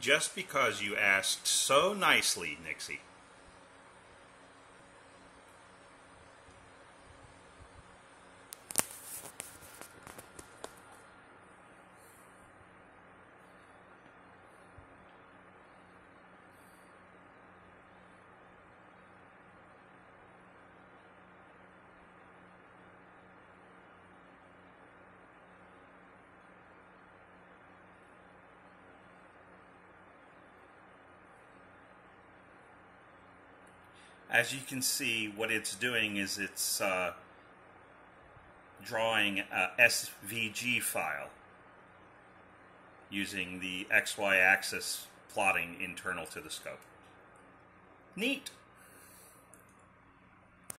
just because you asked so nicely, Nixie. As you can see, what it's doing is it's uh, drawing a SVG file using the XY axis plotting internal to the scope. Neat.